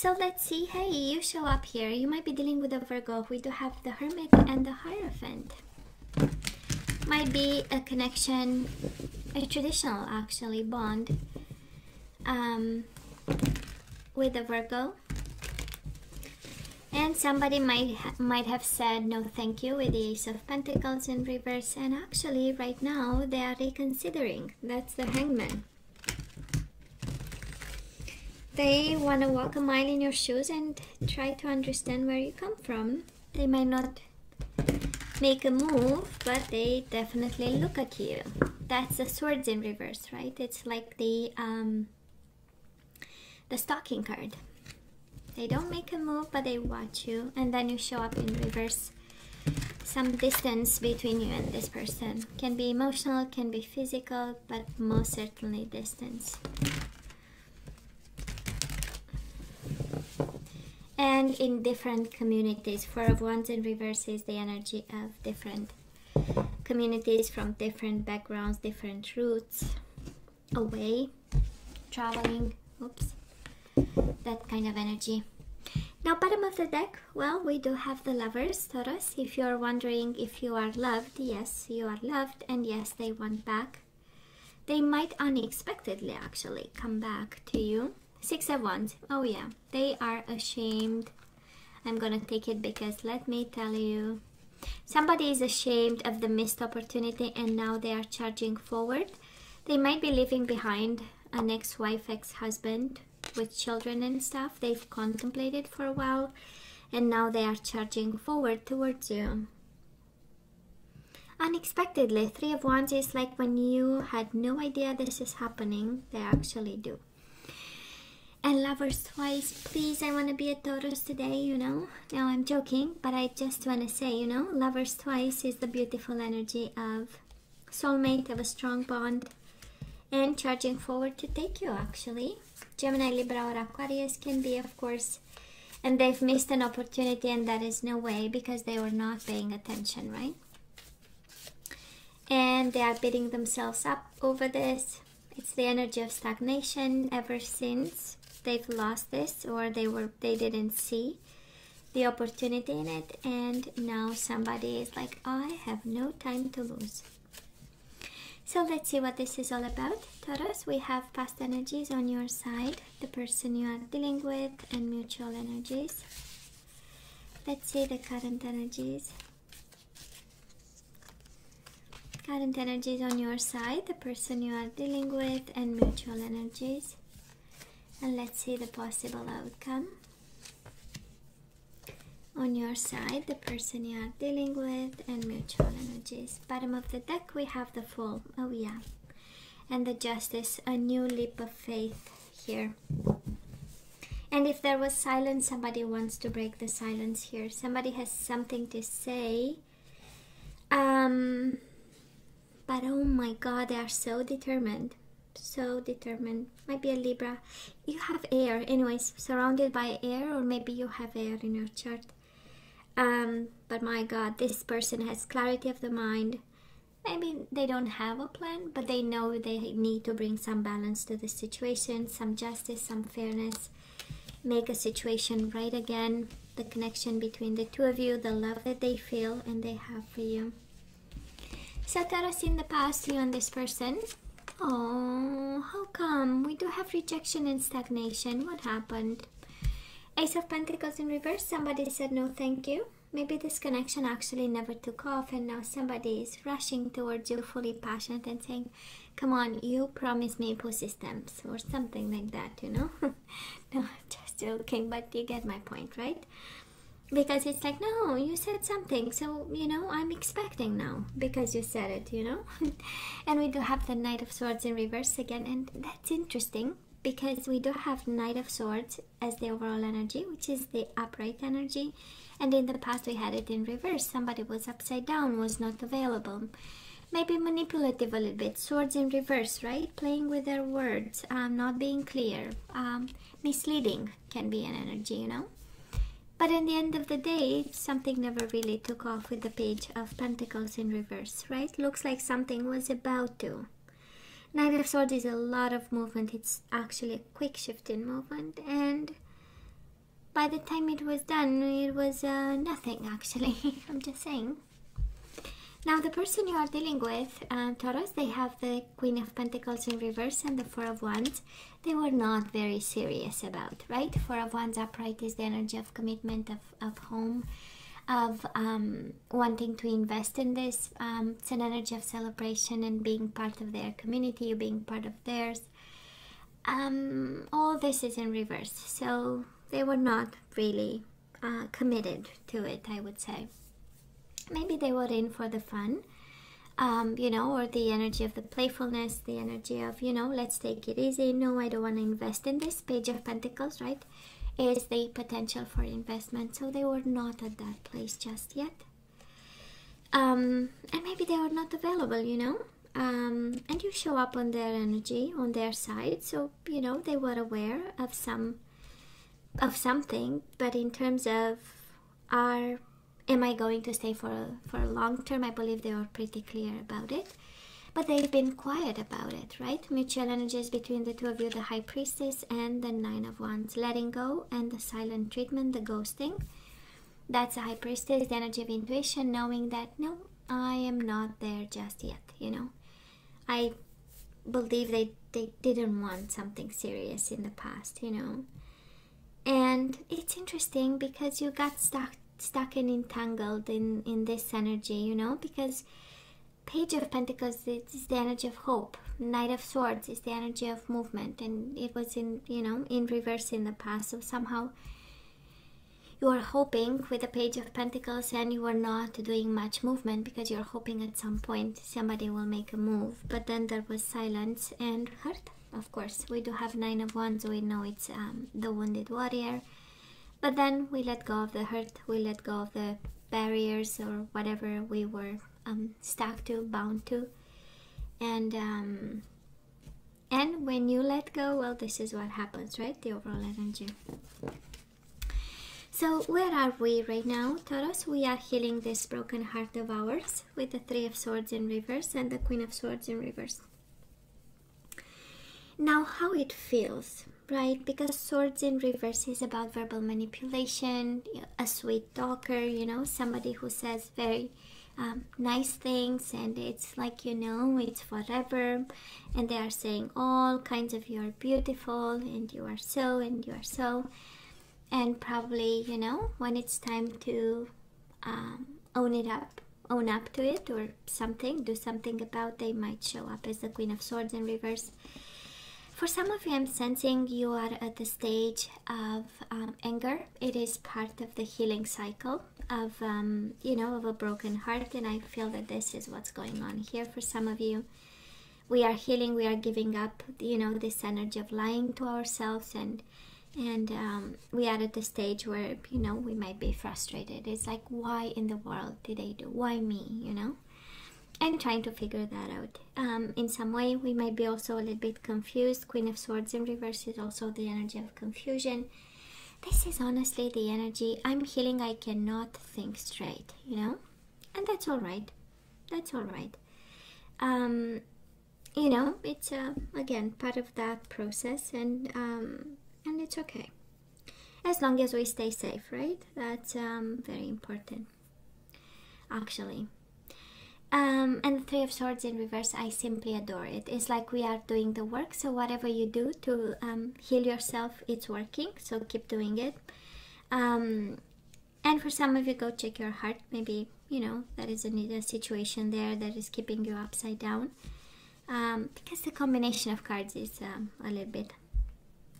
So let's see. Hey, you show up here. You might be dealing with a Virgo. We do have the Hermit and the Hierophant. Might be a connection, a traditional actually bond um, with a Virgo. And somebody might ha might have said no thank you with the Ace of Pentacles in reverse and actually right now they are reconsidering. That's the Hangman. They want to walk a mile in your shoes and try to understand where you come from. They might not make a move, but they definitely look at you. That's the swords in reverse, right? It's like the um, the stalking card. They don't make a move, but they watch you, and then you show up in reverse. Some distance between you and this person can be emotional, can be physical, but most certainly distance. And in different communities. Four of Wands in reverse is the energy of different communities from different backgrounds, different roots, away, traveling, oops, that kind of energy. Now, bottom of the deck, well, we do have the lovers, Taurus. If you're wondering if you are loved, yes, you are loved, and yes, they want back. They might unexpectedly actually come back to you Six of Wands. Oh yeah, they are ashamed. I'm gonna take it because let me tell you, somebody is ashamed of the missed opportunity and now they are charging forward. They might be leaving behind an ex-wife, ex-husband with children and stuff. They've contemplated for a while and now they are charging forward towards you. Unexpectedly, Three of Wands is like when you had no idea this is happening, they actually do and lovers twice. Please i want to be a taurus today you know? No i'm joking but i just want to say you know lovers twice is the beautiful energy of soulmate of a strong bond. And charging forward to take you actually. Gemini libra or aquarius can be of course and they've missed an opportunity and that is no way because they were not paying attention right? And they are beating themselves up over this. It's the energy of stagnation ever since they've lost this or they were they didn't see the opportunity in it and now somebody is like I have no time to lose. So let's see what this is all about. Taurus we have past energies on your side the person you are dealing with and mutual energies. Let's see the current energies. Current energies on your side the person you are dealing with and mutual energies and let's see the possible outcome. On your side the person you are dealing with and mutual energies. Bottom of the deck we have the fool oh yeah. And the justice a new leap of faith here. And if there was silence somebody wants to break the silence here. Somebody has something to say. Um but oh my god they are so determined so determined. Might be a libra. You have air. Anyways surrounded by air or maybe you have air in your chart. Um but my god this person has clarity of the mind. Maybe they don't have a plan but they know they need to bring some balance to the situation some justice some fairness. Make a situation right again. The connection between the two of you the love that they feel and they have for you. So us in the past you and this person Oh, how come? We do have rejection and stagnation. What happened? Ace of Pentacles in reverse. Somebody said no thank you. Maybe this connection actually never took off and now somebody is rushing towards you fully passionate and saying, come on, you promised me pussy stamps or something like that, you know? no, just joking, but you get my point, right? Because it's like no you said something. So you know i'm expecting now because you said it you know? And we do have the knight of swords in reverse again and that's interesting because we do have knight of swords as the overall energy which is the upright energy. And in the past we had it in reverse. Somebody was upside down was not available. Maybe manipulative a little bit. Swords in reverse right? Playing with their words um, not being clear. Um, misleading can be an energy you know but in the end of the day, something never really took off with the page of Pentacles in reverse, right? Looks like something was about to. Knight of Swords is a lot of movement. It's actually a quick shift in movement. And by the time it was done, it was uh, nothing actually. I'm just saying. Now, the person you are dealing with, uh, Taurus, they have the Queen of Pentacles in reverse and the Four of Wands. They were not very serious about, right? Four of Wands upright is the energy of commitment, of, of home, of um, wanting to invest in this. Um, it's an energy of celebration and being part of their community, you being part of theirs. Um, all this is in reverse, so they were not really uh, committed to it, I would say maybe they were in for the fun um, you know, or the energy of the playfulness, the energy of, you know, let's take it easy. No, I don't want to invest in this. Page of Pentacles, right, is the potential for investment. So they were not at that place just yet. Um, and maybe they were not available, you know. Um, and you show up on their energy, on their side. So, you know, they were aware of some, of something. But in terms of our am I going to stay for a, for a long term? I believe they were pretty clear about it. But they've been quiet about it, right? Mutual energies between the two of you, the High Priestess and the Nine of Wands. Letting go and the silent treatment, the ghosting. That's the High Priestess, the energy of intuition, knowing that, no, I am not there just yet, you know. I believe they, they didn't want something serious in the past, you know. And it's interesting because you got stuck stuck and entangled in in this energy you know because page of pentacles is the energy of hope. Knight of swords is the energy of movement and it was in you know in reverse in the past. So somehow you are hoping with the page of pentacles and you are not doing much movement because you're hoping at some point somebody will make a move. But then there was silence and hurt of course. We do have nine of wands. So we know it's um, the wounded warrior but then we let go of the hurt, we let go of the barriers or whatever we were um, stuck to, bound to. And um, and when you let go, well, this is what happens, right? The overall energy. So where are we right now, Taurus? We are healing this broken heart of ours with the Three of Swords in reverse and the Queen of Swords in reverse. Now, how it feels right? Because swords in reverse is about verbal manipulation, a sweet talker, you know, somebody who says very um, nice things and it's like, you know, it's forever. And they are saying all kinds of you are beautiful and you are so and you are so. And probably, you know, when it's time to um, own it up, own up to it or something, do something about, they might show up as the Queen of Swords in reverse for some of you, I'm sensing you are at the stage of um, anger. It is part of the healing cycle of, um, you know, of a broken heart, and I feel that this is what's going on here for some of you. We are healing. We are giving up, you know, this energy of lying to ourselves, and and um, we are at the stage where you know we might be frustrated. It's like, why in the world did they do? Why me? You know and trying to figure that out. Um, in some way, we might be also a little bit confused. Queen of Swords in reverse is also the energy of confusion. This is honestly the energy I'm healing. I cannot think straight, you know, and that's all right. That's all right. Um, you know, it's uh, again part of that process, and um, and it's okay as long as we stay safe, right? That's um, very important, actually. Um, and the Three of Swords in reverse, I simply adore it. It's like we are doing the work. So whatever you do to um, heal yourself, it's working. So keep doing it. Um, and for some of you, go check your heart. Maybe you know that is a, a situation there that is keeping you upside down. Um, because the combination of cards is um, a little bit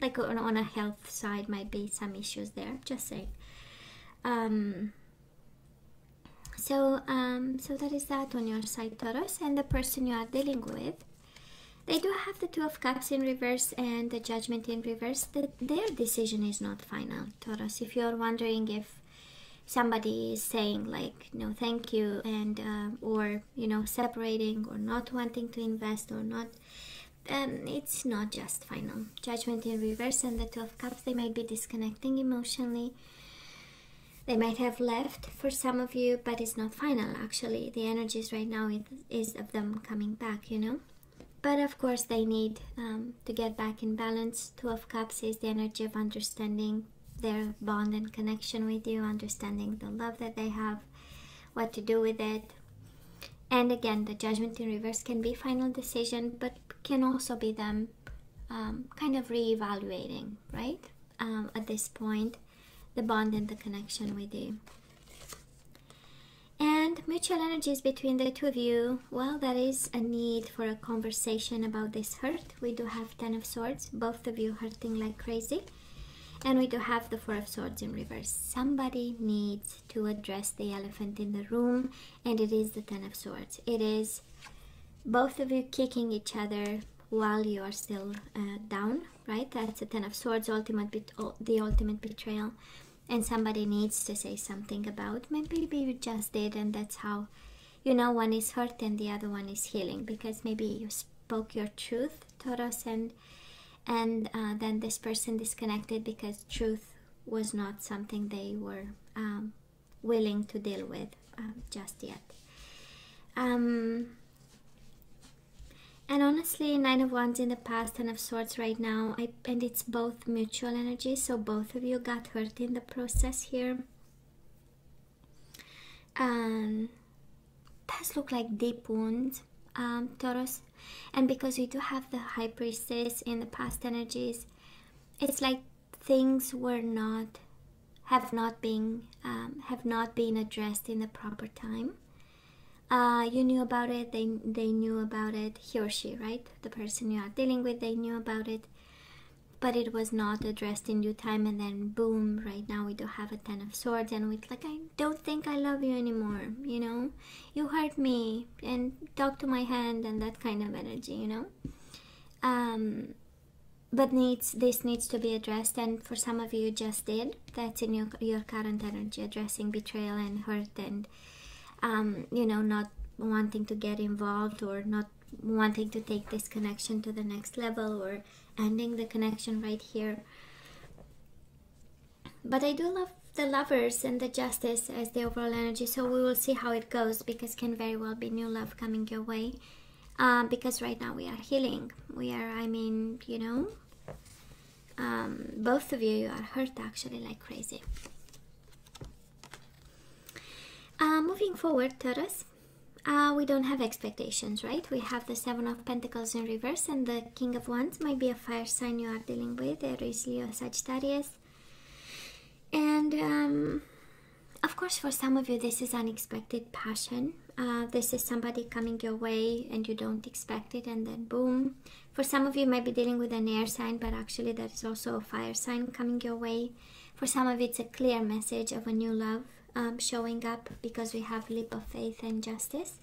like on, on, a health side might be some issues there. Just saying. Um, so um, so that is that on your side taurus and the person you are dealing with they do have the two of cups in reverse and the judgment in reverse. That their decision is not final taurus if you're wondering if somebody is saying like no thank you and uh, or you know separating or not wanting to invest or not um, it's not just final. Judgment in reverse and the two of cups they might be disconnecting emotionally they might have left for some of you, but it's not final actually. The energies right now is of them coming back, you know. But of course, they need um, to get back in balance. Two of Cups is the energy of understanding, their bond and connection with you, understanding the love that they have, what to do with it. And again, the judgment in reverse can be final decision, but can also be them um, kind of reevaluating, right? Um, at this point, the bond and the connection with you. And mutual energies between the two of you, well, there is a need for a conversation about this hurt. We do have Ten of Swords, both of you hurting like crazy. And we do have the Four of Swords in reverse. Somebody needs to address the elephant in the room, and it is the Ten of Swords. It is both of you kicking each other while you are still uh, down, right? That's the Ten of Swords, ultimate the ultimate betrayal and somebody needs to say something about maybe you just did and that's how you know one is hurt and the other one is healing because maybe you spoke your truth Taurus and and uh, then this person disconnected because truth was not something they were um, willing to deal with uh, just yet. Um, and honestly, Nine of Wands in the past, and of Swords right now, I, and it's both mutual energy, so both of you got hurt in the process here. Um, does look like deep wounds, um, Taurus. And because we do have the High Priestess in the past energies, it's like things were not, have not been, um, have not been addressed in the proper time uh, you knew about it they they knew about it he or she right? The person you are dealing with they knew about it. But it was not addressed in due time and then boom right now we do have a ten of swords and we're like i don't think i love you anymore you know? You hurt me and talk to my hand and that kind of energy you know? Um but needs this needs to be addressed and for some of you just did. That's in your your current energy addressing betrayal and hurt and um, you know, not wanting to get involved or not wanting to take this connection to the next level or ending the connection right here. But I do love the lovers and the justice as the overall energy, so we will see how it goes because can very well be new love coming your way. Um, because right now we are healing. We are, I mean, you know, um, both of you are hurt actually like crazy. Uh, moving forward, Taurus, uh, we don't have expectations, right? We have the Seven of Pentacles in reverse, and the King of Wands might be a fire sign you are dealing with. There is Leo Sagittarius. And um, of course, for some of you, this is unexpected passion. Uh, this is somebody coming your way and you don't expect it, and then boom. For some of you, might be dealing with an air sign, but actually, that is also a fire sign coming your way. For some of it's a clear message of a new love um, showing up because we have leap of faith and justice.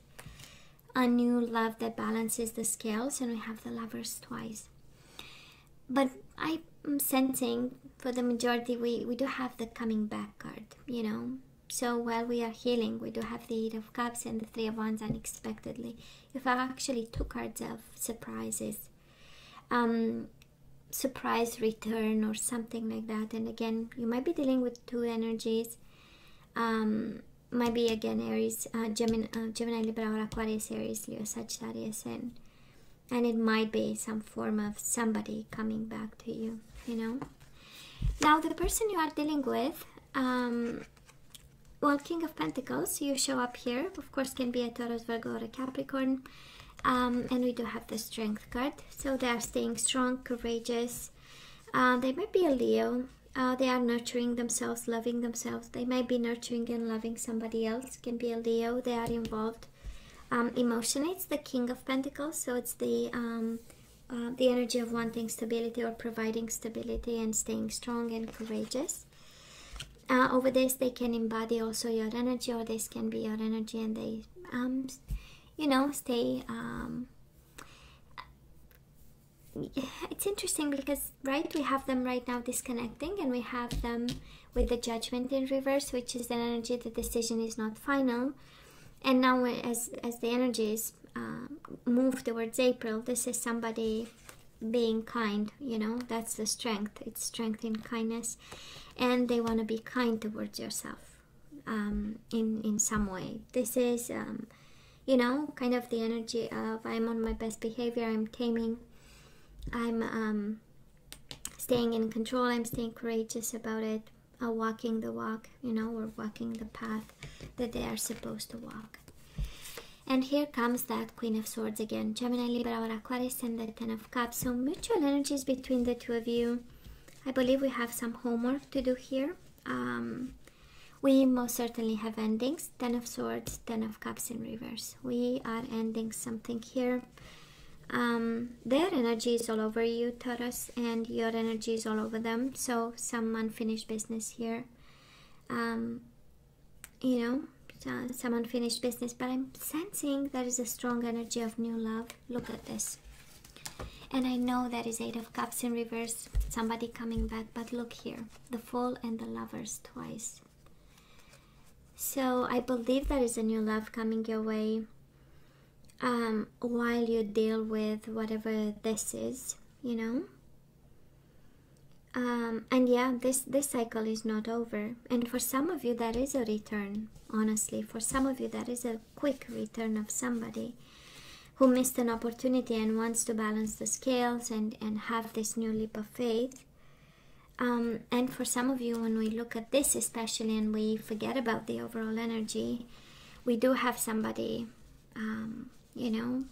A new love that balances the scales, and we have the lovers twice. But I'm sensing for the majority, we, we do have the coming back card, you know. So while we are healing, we do have the Eight of Cups and the Three of Wands unexpectedly. If I actually two cards of surprises, um, surprise return or something like that. And again, you might be dealing with two energies um, might be again Aries, uh, Gemini, uh, Gemini, Libra, or Aquarius, Aries, Leo, Sagittarius, and and it might be some form of somebody coming back to you. You know. Now the person you are dealing with, um, well, King of Pentacles, you show up here. Of course, can be a Taurus, Virgo, or a Capricorn. Um, and we do have the Strength card, so they are staying strong, courageous. Uh, they might be a Leo, uh, they are nurturing themselves, loving themselves. They might be nurturing and loving somebody else. Can be a Leo. They are involved um, emotionally. It's the King of Pentacles, so it's the um, uh, the energy of wanting stability or providing stability and staying strong and courageous. Uh, over this, they can embody also your energy, or this can be your energy, and they, um, you know, stay um, it's interesting because right we have them right now disconnecting and we have them with the judgment in reverse which is an energy the decision is not final. And now as as the energies uh, move towards april this is somebody being kind you know that's the strength. It's strength in kindness. And they want to be kind towards yourself um, in in some way. This is um, you know kind of the energy of i'm on my best behavior i'm taming I'm um, staying in control. I'm staying courageous about it. Uh, walking the walk, you know, or walking the path that they are supposed to walk. And here comes that Queen of Swords again. Gemini, Libra, or Aquarius, and the Ten of Cups. So mutual energies between the two of you. I believe we have some homework to do here. Um, we most certainly have endings. Ten of Swords, Ten of Cups in reverse. We are ending something here. Um, their energy is all over you, Taurus, and your energy is all over them. So some unfinished business here. Um, you know, some unfinished business, but I'm sensing there is a strong energy of new love. Look at this. And I know that is Eight of Cups in reverse, somebody coming back, but look here, the Fool and the Lovers twice. So I believe there is a new love coming your way um, while you deal with whatever this is, you know? Um, and yeah this this cycle is not over. And for some of you that is a return honestly. For some of you that is a quick return of somebody who missed an opportunity and wants to balance the scales and and have this new leap of faith. Um, and for some of you when we look at this especially and we forget about the overall energy we do have somebody um, you know?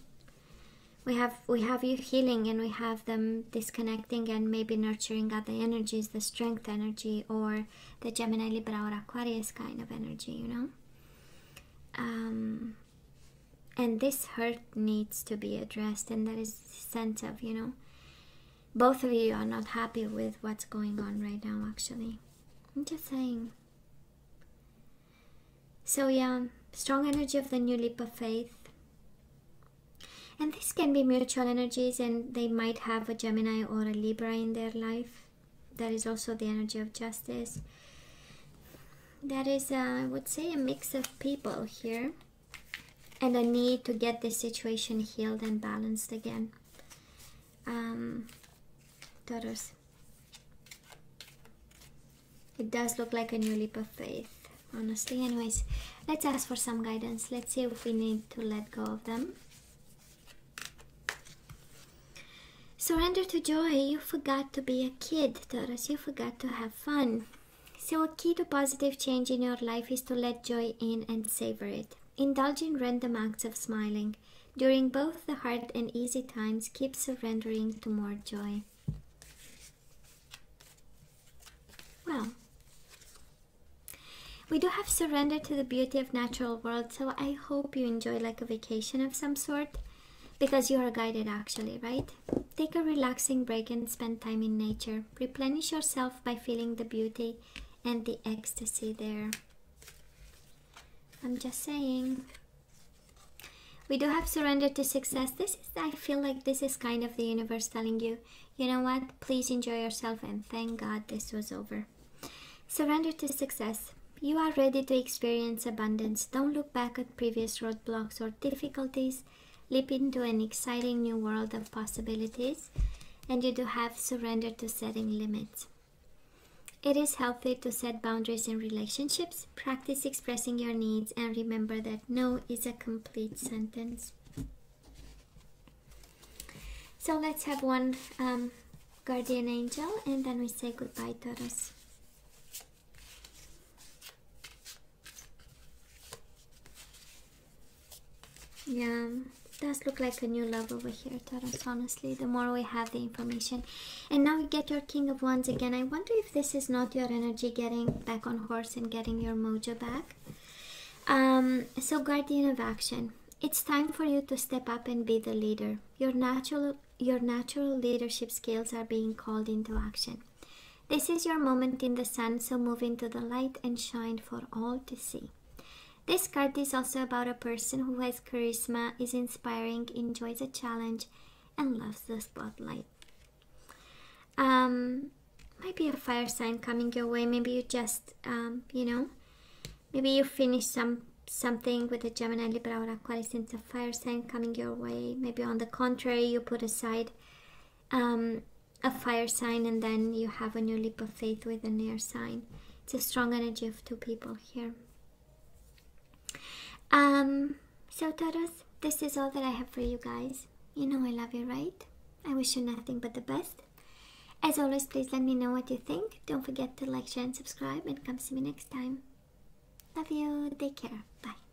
We have we have you healing and we have them disconnecting and maybe nurturing other energies the strength energy or the gemini libra or aquarius kind of energy you know? Um, and this hurt needs to be addressed and there is a sense of you know both of you are not happy with what's going on right now actually. I'm just saying. So yeah strong energy of the new leap of faith and this can be mutual energies and they might have a gemini or a libra in their life. That is also the energy of justice. That is uh, i would say a mix of people here and a need to get this situation healed and balanced again. Um it does look like a new leap of faith honestly. Anyways let's ask for some guidance. Let's see if we need to let go of them Surrender to joy. You forgot to be a kid, Taurus. You forgot to have fun. So, a key to positive change in your life is to let joy in and savor it. Indulge in random acts of smiling. During both the hard and easy times, keep surrendering to more joy. Well, we do have surrender to the beauty of natural world, so I hope you enjoy like a vacation of some sort because you are guided actually, right? Take a relaxing break and spend time in nature. Replenish yourself by feeling the beauty and the ecstasy there. I'm just saying. We do have surrender to success. This is, I feel like this is kind of the universe telling you, you know what? Please enjoy yourself and thank God this was over. Surrender to success. You are ready to experience abundance. Don't look back at previous roadblocks or difficulties leap into an exciting new world of possibilities, and you do have surrender to setting limits. It is healthy to set boundaries in relationships, practice expressing your needs, and remember that no is a complete sentence. So let's have one um, guardian angel and then we say goodbye to us. Yeah does look like a new love over here, Taurus, honestly, the more we have the information. And now we get your King of Wands again. I wonder if this is not your energy getting back on horse and getting your mojo back. Um, so, Guardian of Action. It's time for you to step up and be the leader. Your natural, your natural leadership skills are being called into action. This is your moment in the sun, so move into the light and shine for all to see. This card is also about a person who has charisma, is inspiring, enjoys a challenge, and loves the spotlight. Um, might be a fire sign coming your way. Maybe you just, um, you know, maybe you finish some something with a Gemini, Libra, or Aquarius. A fire sign coming your way. Maybe on the contrary, you put aside um, a fire sign and then you have a new leap of faith with an air sign. It's a strong energy of two people here. Um, so Taurus, this is all that I have for you guys. You know I love you, right? I wish you nothing but the best. As always, please let me know what you think. Don't forget to like, share, and subscribe, and come see me next time. Love you. Take care. Bye.